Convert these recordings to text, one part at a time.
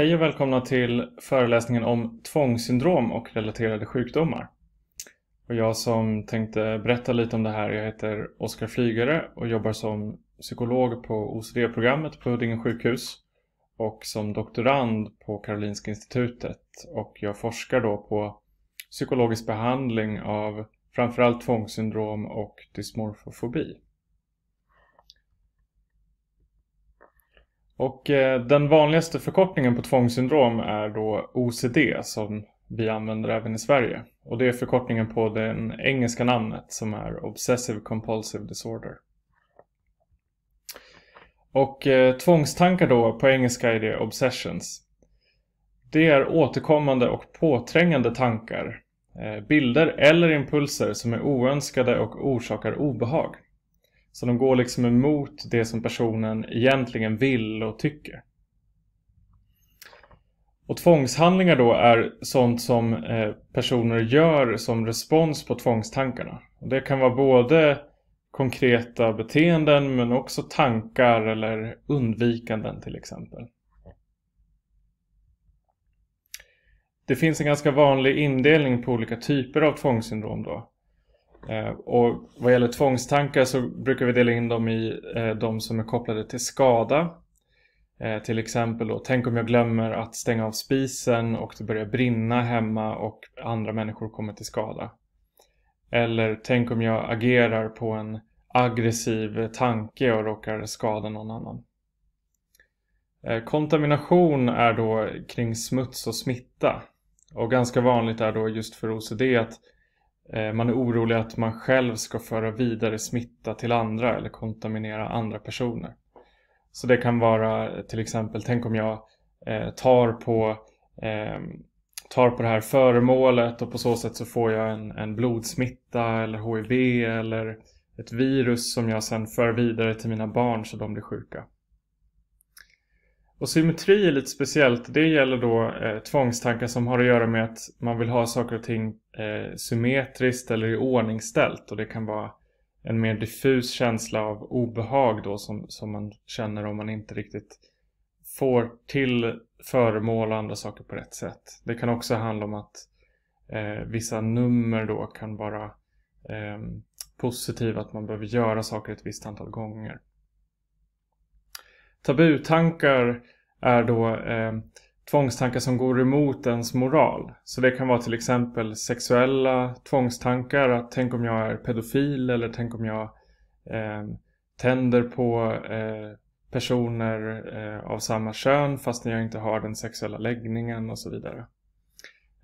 Hej och välkomna till föreläsningen om tvångssyndrom och relaterade sjukdomar. Och jag som tänkte berätta lite om det här, jag heter Oskar Flygare och jobbar som psykolog på OCD-programmet på Huddinge sjukhus och som doktorand på Karolinska institutet och jag forskar då på psykologisk behandling av framförallt tvångssyndrom och dysmorfofobi. Och eh, den vanligaste förkortningen på tvångssyndrom är då OCD som vi använder även i Sverige. Och det är förkortningen på det engelska namnet som är Obsessive Compulsive Disorder. Och eh, tvångstankar då, på engelska är det obsessions. Det är återkommande och påträngande tankar, eh, bilder eller impulser som är oönskade och orsakar obehag. Så de går liksom emot det som personen egentligen vill och tycker. Och tvångshandlingar då är sånt som eh, personer gör som respons på tvångstankarna. Det kan vara både konkreta beteenden men också tankar eller undvikanden till exempel. Det finns en ganska vanlig indelning på olika typer av tvångssyndrom då. Eh, och vad gäller tvångstankar så brukar vi dela in dem i eh, de som är kopplade till skada. Eh, till exempel då, tänk om jag glömmer att stänga av spisen och det börjar brinna hemma och andra människor kommer till skada. Eller tänk om jag agerar på en aggressiv tanke och råkar skada någon annan. Kontamination är då kring smuts och smitta. Och ganska vanligt är då just för OCD att Eh, man är orolig att man själv ska föra vidare smitta till andra eller kontaminera andra personer. Så det kan vara eh, till exempel, tänk om jag eh, tar på ehm, tar på det här föremålet och på så sätt så får jag en, en blodsmitta eller HIV eller ett virus som jag sen för vidare till mina barn så de blir sjuka. Och symmetri är lite speciellt. Det gäller då eh, tvångstankar som har att göra med att man vill ha saker och ting eh, symmetriskt eller i. Och det kan vara en mer diffus känsla av obehag då som, som man känner om man inte riktigt får till föremål och andra saker på rätt sätt. Det kan också handla om att eh, vissa nummer då kan vara eh, positiva, att man behöver göra saker ett visst antal gånger. Tabutankar är då eh, tvångstankar som går emot ens moral. Så det kan vara till exempel sexuella tvångstankar. Att tänk om jag är pedofil eller tänk om jag eh, tänder på eh, personer eh, av samma kön fast jag inte har den sexuella läggningen och så vidare.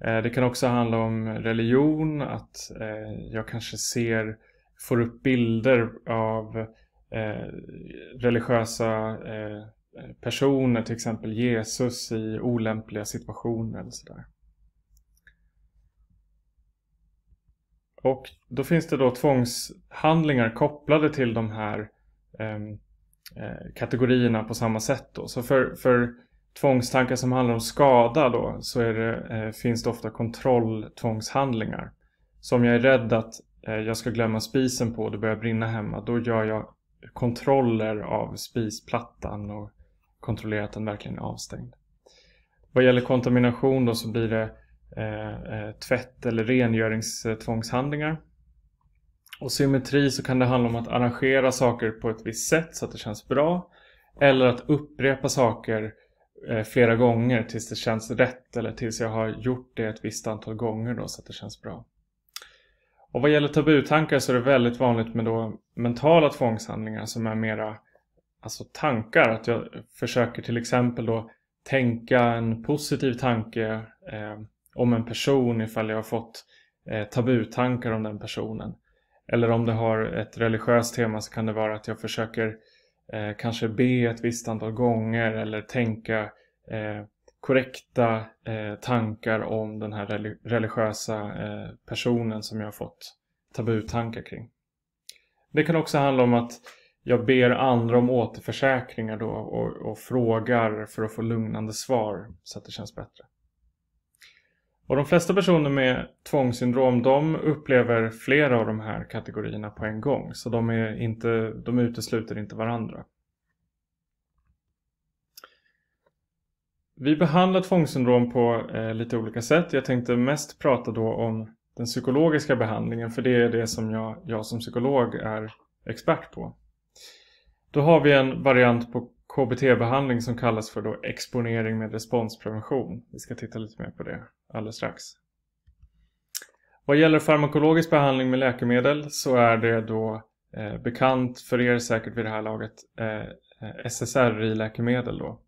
Eh, det kan också handla om religion, att eh, jag kanske ser, får upp bilder av Eh, religiösa eh, personer, till exempel Jesus i olämpliga situationer eller sådär. Och då finns det då tvångshandlingar kopplade till de här ehm, eh, kategorierna på samma sätt. Då. Så för, för tvångstankar som handlar om skada då så det, eh, finns det ofta kontrolltvångshandlingar. Så om jag är rädd att eh, jag ska glömma spisen på och det börjar brinna hemma då gör jag kontroller av spisplattan och kontrollera att den verkligen är avstängd. Vad gäller kontamination då så blir det eh, eh, tvätt eller rengöringstvångshandlingar. Och symmetri så kan det handla om att arrangera saker på ett visst sätt så att det känns bra. Eller att upprepa saker eh, flera gånger tills det känns rätt eller tills jag har gjort det ett visst antal gånger då så att det känns bra. Och vad gäller tabutankar så är det väldigt vanligt med då mentala tvångshandlingar som är mera alltså tankar. Att jag försöker till exempel då tänka en positiv tanke eh, om en person ifall jag har fått eh, tabutankar om den personen. Eller om det har ett religiöst tema så kan det vara att jag försöker eh, kanske be ett visst antal gånger eller tänka eh, korrekta eh, tankar om den här religiösa eh, personen som jag har fått tabutankar kring. Det kan också handla om att jag ber andra om återförsäkringar då och, och frågar för att få lugnande svar så att det känns bättre. Och de flesta personer med tvångssyndrom de upplever flera av de här kategorierna på en gång. Så de, är inte, de utesluter inte varandra. vi behandlar tvångssyndrom på eh, lite olika sätt. Jag tänkte mest prata då om den psykologiska behandlingen för det är det som jag, jag som psykolog är expert på. Då har vi en variant på KBT-behandling som kallas för då exponering med responsprevention. Vi ska titta lite mer på det alldeles strax. Vad gäller farmakologisk behandling med läkemedel så är det då eh, bekant för er säkert vid det här laget eh, SSRI-läkemedel då.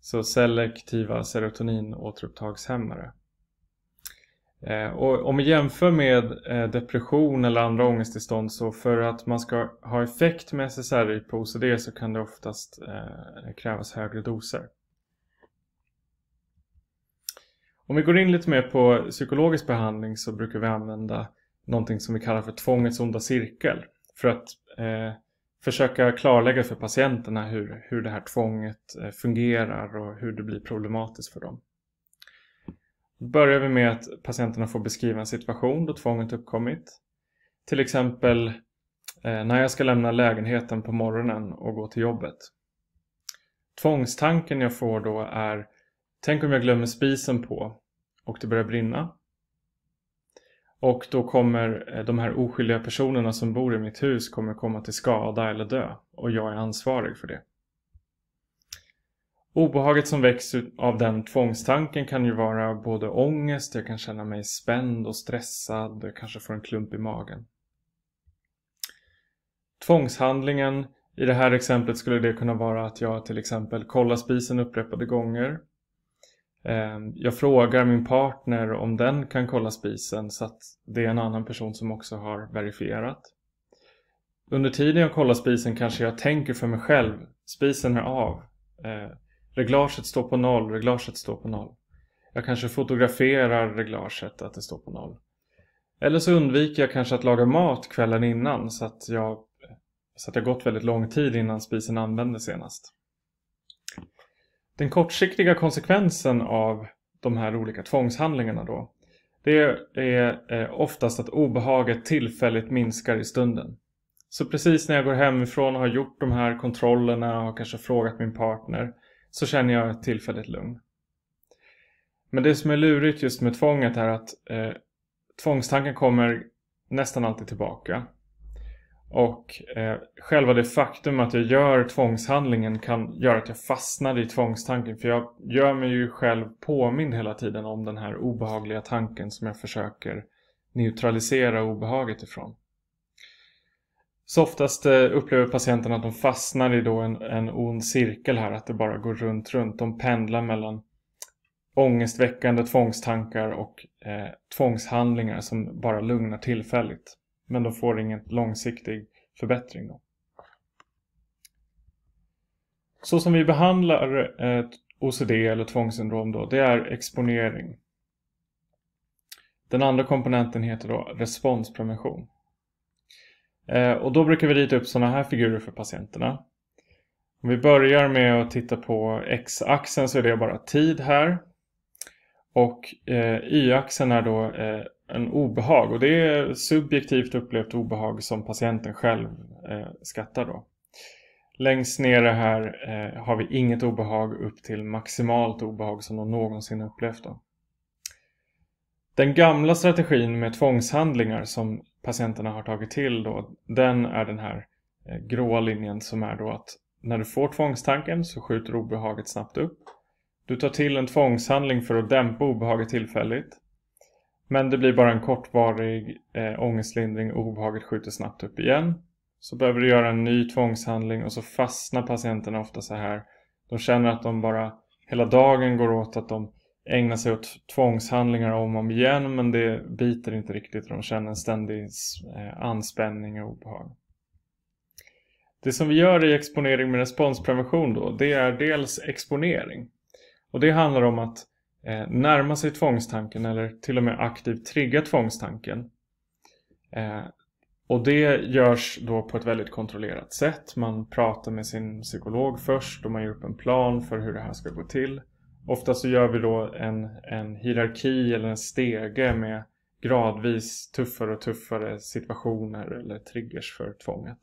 Så selektiva serotoninåterupptagshämmare. Eh, och om vi jämför med eh, depression eller andra ångesttillstånd så för att man ska ha effekt med SSRI på OCD så kan det oftast eh, krävas högre doser. Om vi går in lite mer på psykologisk behandling så brukar vi använda någonting som vi kallar för tvångets onda cirkel. För att eh, försöka klarlägga för patienterna hur, hur det här tvånget fungerar och hur det blir problematiskt för dem. Börjar vi med att patienterna får beskriva en situation då tvånget uppkommit. Till exempel eh, när jag ska lämna lägenheten på morgonen och gå till jobbet. Tvångstanken jag får då är Tänk om jag glömmer spisen på och det börjar brinna. Och då kommer eh, de här oskyldiga personerna som bor i mitt hus kommer komma till skada eller dö och jag är ansvarig för det. Obehaget som väcks av den tvångstanken kan ju vara både ångest, jag kan känna mig spänd och stressad, jag kanske får en klump i magen. Tvångshandlingen, i det här exemplet skulle det kunna vara att jag till exempel kollar spisen upprepade gånger. Ehm, jag frågar min partner om den kan kolla spisen så att det är en annan person som också har verifierat. Under tiden jag kollar spisen kanske jag tänker för mig själv, spisen är av. Ehm, Reglaget står på noll, reglaget står på noll. Jag kanske fotograferar reglaget att det står på noll. Eller så undviker jag kanske att laga mat kvällen innan så att jag så att det gått väldigt lång tid innan spisen användes senast. Den kortsiktiga konsekvensen av de här olika tvångshandlingarna då det är eh, oftast att obehaget tillfälligt minskar i stunden. Så precis när jag går hemifrån och har gjort de här kontrollerna och kanske frågat min partner så känner jag ett tillfälligt lugn. Men det som är lurigt just med tvånget är att eh, tvångstanken kommer nästan alltid tillbaka. Och eh, själva det faktum att jag gör tvångshandlingen kan göra att jag fastnar i tvångstanken. För jag gör mig ju själv påmind hela tiden om den här obehagliga tanken som jag försöker neutralisera obehaget ifrån. Så oftast eh, upplever patienten att de fastnar i då en, en ond cirkel här, att det bara går runt, runt. De pendlar mellan ångestväckande tvångstankar och eh, tvångshandlingar som bara lugnar tillfälligt. Men de får ingen långsiktig förbättring. Då. Så som vi behandlar eh, OCD eller tvångssyndrom då, det är exponering. Den andra komponenten heter då responsprevention. Eh, och då brukar vi rita upp sådana här figurer för patienterna. Om vi börjar med att titta på x-axeln så är det bara tid här. Och eh, y-axeln är då eh, en obehag och det är subjektivt upplevt obehag som patienten själv skattar då. Längst nere här har vi inget obehag upp till maximalt obehag som de någonsin upplevt då. Den gamla strategin med tvångshandlingar som patienterna har tagit till då, den är den här eh, gråa linjen som är då att när du får tvångstanken så skjuter obehaget snabbt upp. Du tar till en tvångshandling för att dämpa obehaget tillfälligt. Men det blir bara en kortvarig eh, ångestlindring och obehaget skjuter snabbt upp igen. Så behöver du göra en ny tvångshandling och så fastnar patienterna ofta så här. De känner att de bara hela dagen går åt att de ägna sig åt tvångshandlingar om och om igen men det biter inte riktigt. De känner en ständig eh, anspänning och obehag. Det som vi gör i exponering med responsprevention då, det är dels exponering. Och det handlar om att eh, närma sig tvångstanken eller till och med aktivt trigga tvångstanken. Eh, och det görs då på ett väldigt kontrollerat sätt. Man pratar med sin psykolog först och man gör upp en plan för hur det här ska gå till. Ofta så gör vi då en, en hierarki eller en stege med gradvis tuffare och tuffare situationer eller triggers för tvånget.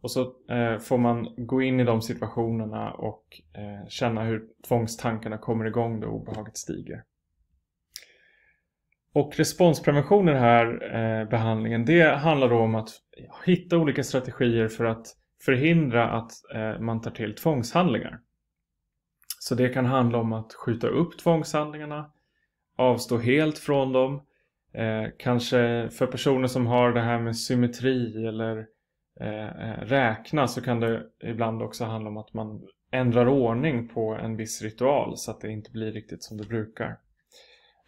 Och så eh, får man gå in i de situationerna och eh, känna hur tvångstankarna kommer igång då obehaget stiger. Och responsprevention i den här eh, behandlingen det handlar då om att hitta olika strategier för att förhindra att eh, man tar till tvångshandlingar. Så det kan handla om att skjuta upp tvångshandlingarna, avstå helt från dem. Eh, kanske för personer som har det här med symmetri eller eh, eh, räkna så kan det ibland också handla om att man ändrar ordning på en viss ritual så att det inte blir riktigt som det brukar.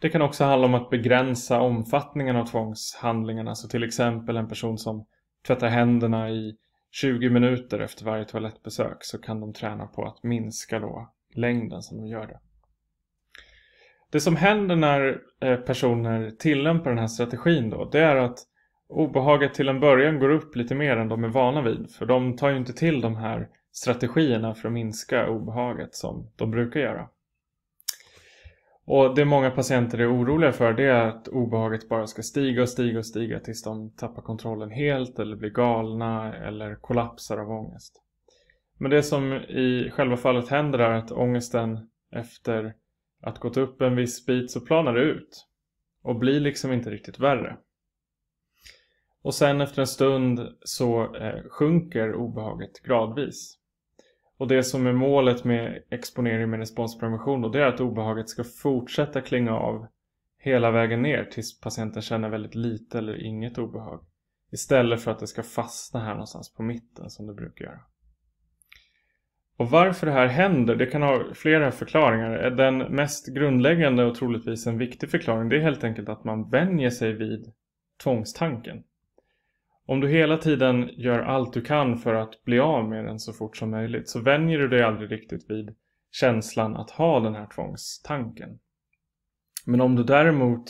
Det kan också handla om att begränsa omfattningen av tvångshandlingarna. Så till exempel en person som tvättar händerna i 20 minuter efter varje toalettbesök så kan de träna på att minska då längden som de gör det. Det som händer när eh, personer tillämpar den här strategin då, det är att obehaget till en början går upp lite mer än de är vana vid. För de tar ju inte till de här strategierna för att minska obehaget som de brukar göra. Och det många patienter är oroliga för det är att obehaget bara ska stiga och stiga och stiga tills de tappar kontrollen helt eller blir galna eller kollapsar av ångest. Men det som i själva fallet händer är att ångesten efter att gått upp en viss bit så planar det ut och blir liksom inte riktigt värre. Och sen efter en stund så eh, sjunker obehaget gradvis. Och det som är målet med exponering med responsprevention då, det är att obehaget ska fortsätta klinga av hela vägen ner tills patienten känner väldigt lite eller inget obehag. Istället för att det ska fastna här någonstans på mitten som det brukar göra. Och varför det här händer, det kan ha flera förklaringar. Den mest grundläggande och troligtvis en viktig förklaring det är helt enkelt att man vänjer sig vid tvångstanken. Om du hela tiden gör allt du kan för att bli av med den så fort som möjligt så vänjer du dig aldrig riktigt vid känslan att ha den här tvångstanken. Men om du däremot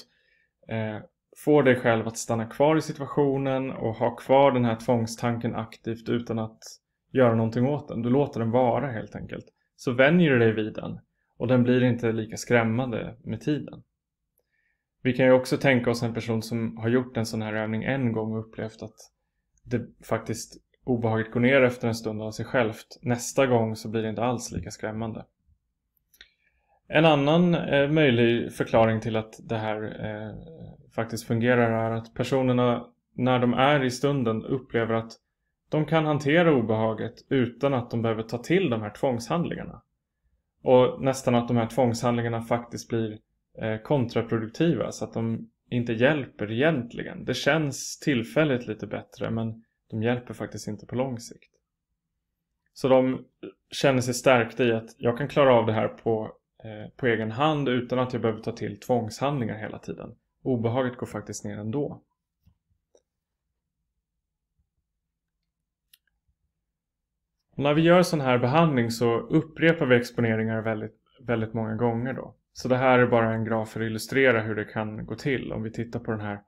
eh, får dig själv att stanna kvar i situationen och ha kvar den här tvångstanken aktivt utan att göra någonting åt den. Du låter den vara helt enkelt. Så vänjer du dig vid den och den blir inte lika skrämmande med tiden. Vi kan ju också tänka oss en person som har gjort en sån här övning en gång och upplevt att det faktiskt obehaget går ner efter en stund av sig självt. Nästa gång så blir det inte alls lika skrämmande. En annan eh, möjlig förklaring till att det här eh, faktiskt fungerar är att personerna när de är i stunden upplever att de kan hantera obehaget utan att de behöver ta till de här tvångshandlingarna. Och nästan att de här tvångshandlingarna faktiskt blir eh, kontraproduktiva så att de inte hjälper egentligen. Det känns tillfälligt lite bättre men de hjälper faktiskt inte på lång sikt. Så de känner sig stärkta i att jag kan klara av det här på, eh, på egen hand utan att jag behöver ta till tvångshandlingar hela tiden. Obehaget går faktiskt ner ändå. Och när vi gör sån här behandling så upprepar vi exponeringar väldigt, väldigt många gånger då. Så det här är bara en graf för att illustrera hur det kan gå till. Om vi tittar på den här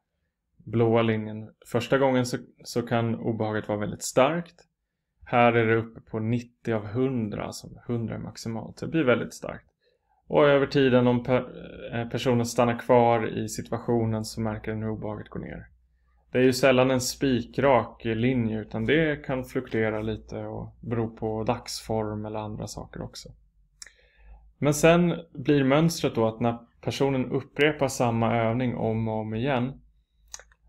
blåa linjen. Första gången så, så kan obehaget vara väldigt starkt. Här är det uppe på 90 av 100, alltså 100 är maximalt. Det blir väldigt starkt. Och över tiden om per, eh, personen stannar kvar i situationen så märker den hur obehaget går ner. Det är ju sällan en spikrak linje utan det kan fluktuera lite och bero på dagsform eller andra saker också. Men sen blir mönstret då att när personen upprepar samma övning om och om igen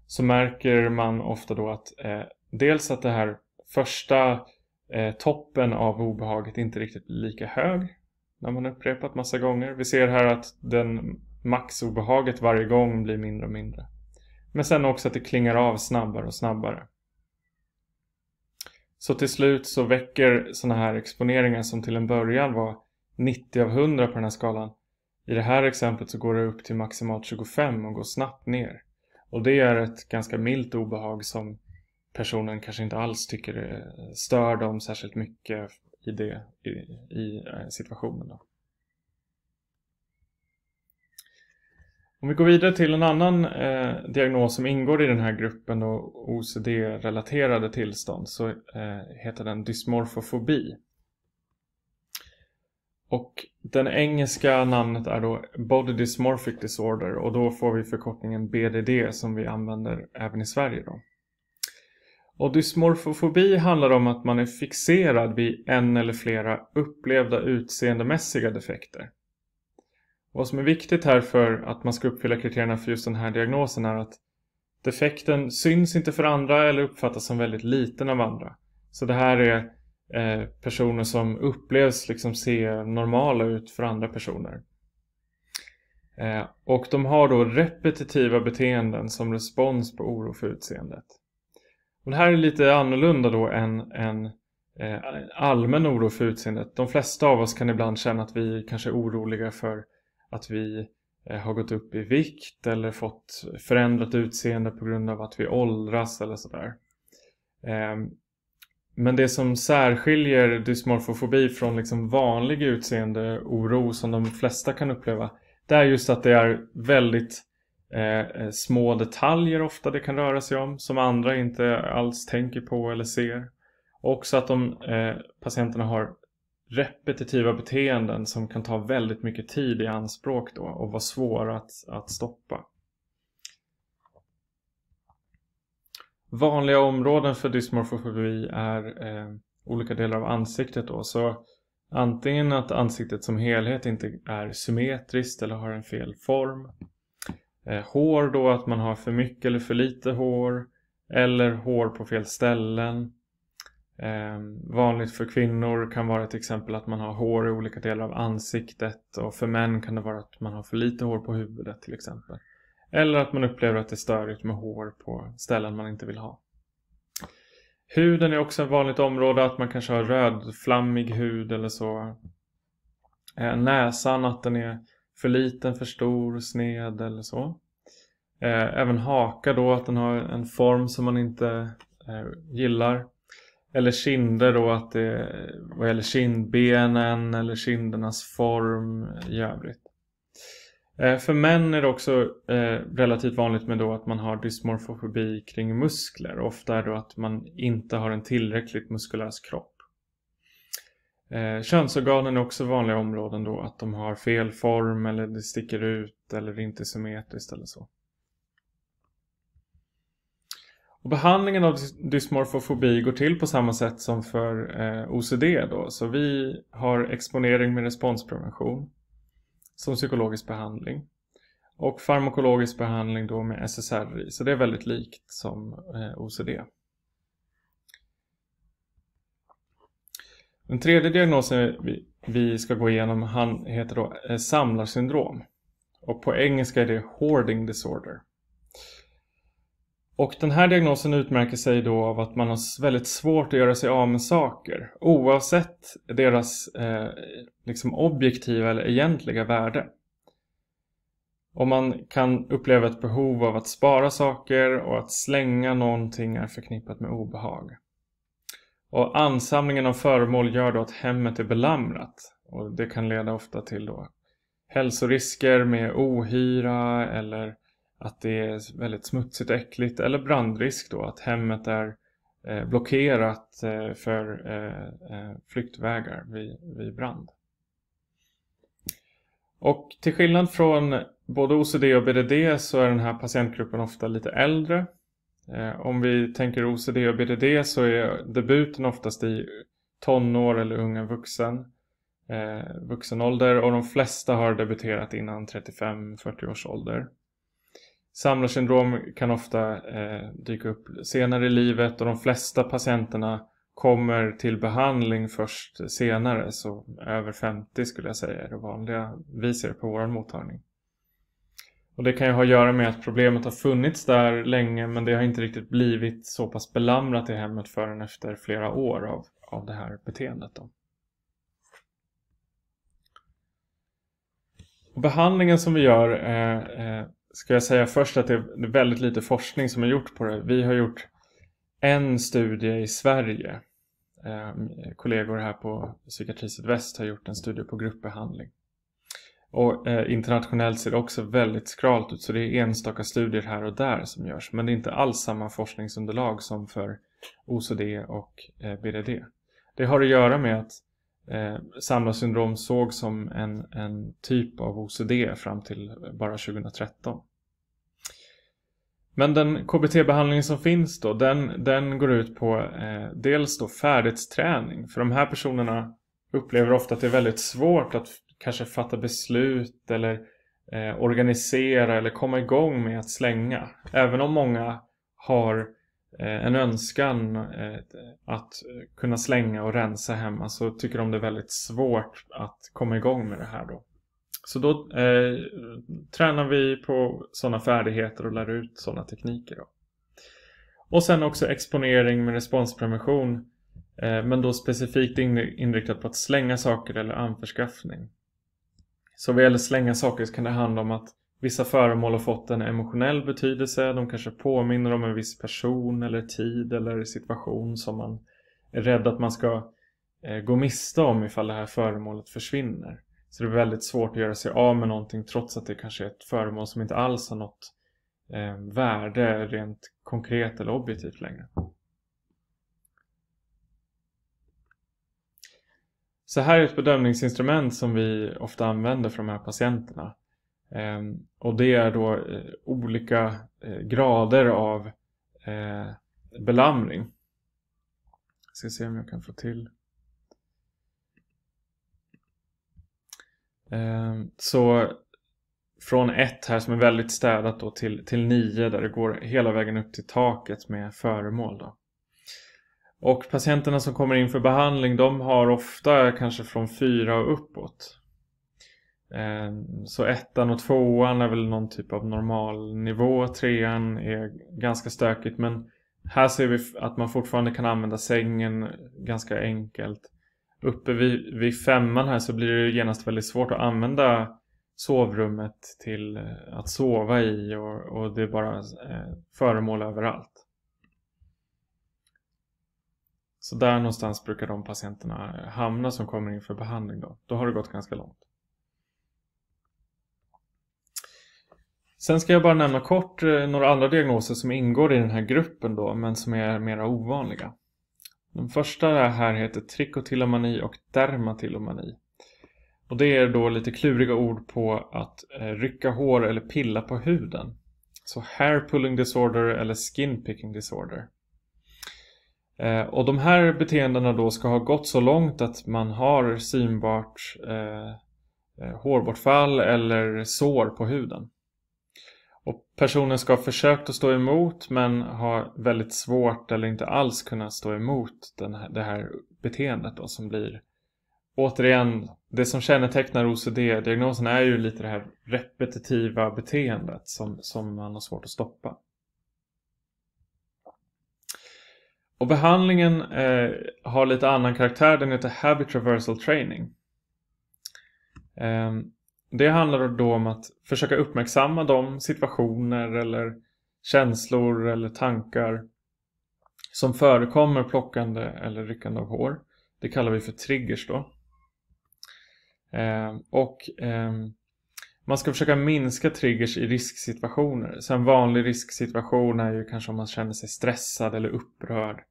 så märker man ofta då att eh, dels att det här första eh, toppen av obehaget inte är blir lika hög när man upprepat massa gånger. Vi ser här att den maxobehaget varje gång blir mindre och mindre. Men sen också att det klingar av snabbare och snabbare. Så till slut så väcker sådana här exponeringar som till en början var 90 av 100 på den här skalan. I det här exemplet så går det upp till maximalt 25 och går snabbt ner. Och det är ett ganska milt obehag som personen kanske inte alls tycker stör dem särskilt mycket i, det, i, i eh, situationen. Då. Om vi går vidare till en annan eh, diagnos som ingår i den här gruppen OCD-relaterade tillstånd så eh, heter den dysmorfofobi. Och den engelska namnet är då Body Dysmorphic Disorder och då får vi förkortningen BDD som vi använder även i Sverige då. Och dysmorfofobi handlar om att man är fixerad vid en eller flera upplevda utseendemässiga defekter. Vad som är viktigt här för att man ska uppfylla kriterierna för just den här diagnosen är att defekten syns inte för andra eller uppfattas som väldigt liten av andra. Så det här är eh, personer som upplevs liksom se normala ut för andra personer. Eh, och de har då repetitiva beteenden som respons på oro för utseendet. Och det här är lite annorlunda då än, än eh, allmän oro för utseendet. De flesta av oss kan ibland känna att vi kanske är oroliga för att vi eh, har gått upp i vikt eller fått förändrat utseende på grund av att vi åldras eller sådär. Ehm, men det som särskiljer dysmorfofobi från liksom vanlig utseendeoro som de flesta kan uppleva det är just att det är väldigt eh, eh, små detaljer ofta det kan röra sig om som andra inte alls tänker på eller ser. också att de eh, patienterna har repetitiva beteenden som kan ta väldigt mycket tid i anspråk då och vara svåra att, att stoppa. Vanliga områden för dysmorfofobi är eh, olika delar av ansiktet då. Så antingen att ansiktet som helhet inte är symmetriskt eller har en fel form. Eh, hår då att man har för mycket eller för lite hår. Eller hår på fel ställen. Eh, vanligt för kvinnor kan vara till exempel att man har hår i olika delar av ansiktet och för män kan det vara att man har för lite hår på huvudet till exempel. Eller att man upplever att det är störigt med hår på ställen man inte vill ha. Huden är också ett vanligt område, att man kanske har rödflammig hud eller så. Eh, näsan, att den är för liten, för stor, sned eller så. Eh, även haka då, att den har en form som man inte eh, gillar. Eller kinder då, att det vad gäller kindbenen eller kindernas form i övrigt. Eh, för män är det också eh, relativt vanligt med då att man har dysmorfofobi kring muskler. Ofta är det då att man inte har en tillräckligt muskulös kropp. Eh, könsorganen är också vanliga områden då att de har fel form eller det sticker ut eller inte symmetriskt eller så. Och behandlingen av dysmorfofobi går till på samma sätt som för eh, OCD då. Så vi har exponering med responsprevention som psykologisk behandling. Och farmakologisk behandling då med SSRI. Så det är väldigt likt som eh, OCD. Den tredje diagnosen vi, ska gå igenom han heter då eh, samlarsyndrom. Och på engelska är det hoarding disorder. Och den här diagnosen utmärker sig då av att man har väldigt svårt att göra sig av med saker oavsett deras eh, liksom objektiva eller egentliga värde. Och man kan uppleva ett behov av att spara saker och att slänga någonting är förknippat med obehag. Och ansamlingen av föremål gör då att hemmet är belamrat och det kan leda ofta till då hälsorisker med ohyra eller att det är väldigt smutsigt och äckligt eller brandrisk då att hemmet är eh, blockerat eh, för eh, eh flyktvägar vid, brand. Och till skillnad från både OCD och BDD så är den här patientgruppen ofta lite äldre. Eh, om vi tänker OCD och BDD så är debuten oftast i tonår eller unga vuxen, eh, vuxenålder och de flesta har debuterat innan 35-40 års ålder. Samlarsyndrom kan ofta eh, dyka upp senare i livet och de flesta patienterna kommer till behandling först senare. Så över 50 skulle jag säga är det vanliga vi ser på vår mottagning. Och det kan ju ha att göra med att problemet har funnits där länge men det har inte riktigt blivit så pass belamrat i hemmet förrän efter flera år av, av det här beteendet. Då. Och behandlingen som vi gör eh, eh, ska jag säga först att det är väldigt lite forskning som är gjort på det. Vi har gjort en studie i Sverige. Ehm, kollegor här på Psykiatri Sydväst har gjort en studie på gruppbehandling. Och eh, internationellt ser det också väldigt skralt ut så det är enstaka studier här och där som görs. Men det är inte alls samma forskningsunderlag som för OCD och eh, BDD. Det har att göra med att eh, samlarsyndrom sågs som en, en typ av OCD fram till bara 2013. Men den KBT-behandling som finns då, den, den går ut på eh, dels då färdighetsträning. För de här personerna upplever ofta att det är väldigt svårt att kanske fatta beslut eller eh, organisera eller komma igång med att slänga. Även om många har eh, Eh, en önskan eh, att kunna slänga och rensa hemma så tycker de det är väldigt svårt att komma igång med det här då. Så då eh, tränar vi på sådana färdigheter och lär ut sådana tekniker. Då. Och sen också exponering med responsprevention. Eh, men då specifikt inriktat på att slänga saker eller anförskaffning. Så vad gäller slänga saker så kan det handla om att vissa föremål har fått en emotionell betydelse. De kanske påminner om en viss person eller tid eller situation som man är rädd att man ska eh, gå miste om ifall det här föremålet försvinner. Så det är väldigt svårt att göra sig av med någonting trots att det kanske är ett föremål som inte alls har något eh, värde rent konkret eller objektivt längre. Så här är ett bedömningsinstrument som vi ofta använder för de här patienterna. Ehm, och det är då eh, olika eh, grader av eh, belamring. Jag ska se om jag kan få till ehm, så från 1 här som är väldigt städat då till, till där det går hela vägen upp till taket med föremål. Då. Och patienterna som kommer in för behandling de har ofta kanske från 4 och uppåt. Ehm, så ettan och tvåan är väl någon typ av normalnivå. Trean är ganska stökigt men här ser vi att man fortfarande kan använda sängen ganska enkelt uppe vid, vid femman här så blir det genast väldigt svårt att använda sovrummet till eh, att sova i och, och det är bara eh, föremål överallt. Så där någonstans brukar de patienterna hamna som kommer in för behandling då. Då har det gått ganska långt. Sen ska jag bara nämna kort eh, några andra diagnoser som ingår i den här gruppen då men som är mera ovanliga. Den första här heter trikotillomani och dermatillomani. Och det är då lite kluriga ord på att eh, rycka hår eller pilla på huden. Så hair pulling disorder eller skin picking disorder. Eh, och de här beteendena då ska ha gått så långt att man har synbart eh hårbortfall eller sår på huden. Och personen ska ha försökt att stå emot men har väldigt svårt eller inte alls kunnat stå emot den här, det här beteendet då som blir Återigen, det som kännetecknar OCD-diagnosen är ju lite det här repetitiva beteendet som, som man har svårt att stoppa. Och behandlingen eh, har lite annan karaktär, den heter Habit Reversal Training. Eh, det handlar då om att försöka uppmärksamma de situationer eller känslor eller tankar som förekommer plockande eller ryckande av hår. Det kallar vi för triggers då. Eh, och eh, man ska försöka minska triggers i risksituationer. Så en vanlig risksituation är ju kanske om man känner sig stressad eller upprörd.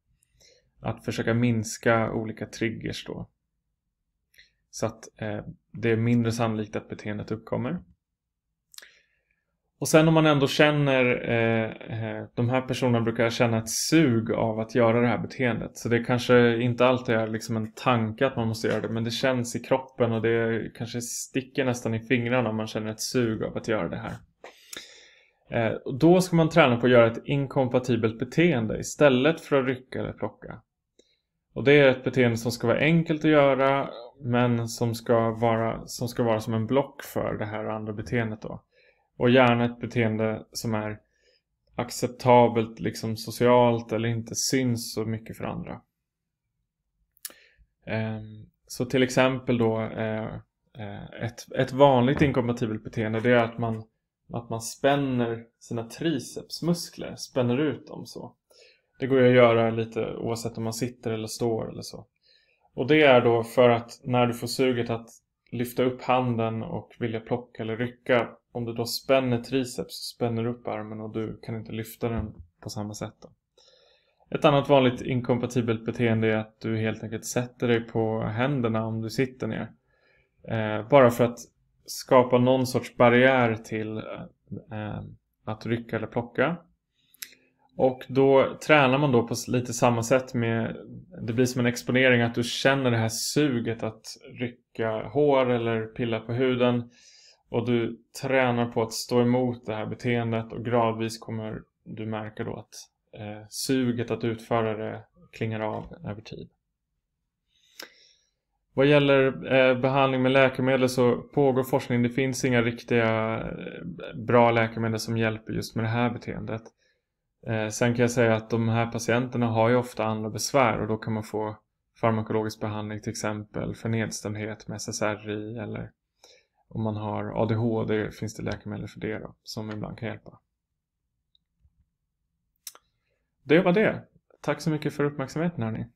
Att försöka minska olika triggers då. Så att eh, det är mindre sannolikt att beteendet uppkommer. Och sen om man ändå känner, eh, eh de här personerna brukar känna ett sug av att göra det här beteendet. Så det kanske inte alltid är liksom en tanke att man måste göra det, men det känns i kroppen och det kanske sticker nästan i fingrarna om man känner ett sug av att göra det här. Eh, då ska man träna på att göra ett inkompatibelt beteende istället för att rycka eller plocka. Och det är ett beteende som ska vara enkelt att göra men som ska vara som, ska vara som en block för det här andra beteendet då. Och gärna ett beteende som är acceptabelt liksom socialt eller inte syns så mycket för andra. Ehm, så till exempel då eh, eh, ett, ett vanligt inkompatibelt beteende det är att man, att man spänner sina tricepsmuskler, spänner ut dem så. Det går ju att göra lite oavsett om man sitter eller står eller så. Och det är då för att när du får suget att lyfta upp handen och vilja plocka eller rycka. Om du då spänner triceps så spänner upp armen och du kan inte lyfta den på samma sätt. Då. Ett annat vanligt inkompatibelt beteende är att du helt enkelt sätter dig på händerna om du sitter ner. Eh, bara för att skapa någon sorts barriär till eh, eh att rycka eller plocka. Och då tränar man då på lite samma sätt med, det blir som en exponering att du känner det här suget att rycka hår eller pilla på huden. Och du tränar på att stå emot det här beteendet och gradvis kommer du märka då att eh, suget att utföra det klingar av över tid. Vad gäller eh, behandling med läkemedel så pågår forskning. Det finns inga riktiga eh, bra läkemedel som hjälper just med det här beteendet. Eh, sen kan jag säga att de här patienterna har ju ofta andra besvär och då kan man få farmakologisk behandling till exempel för nedstämdhet med SSRI eller om man har ADHD finns det läkemedel för det då, som ibland kan hjälpa. Det var det. Tack så mycket för uppmärksamheten hörni.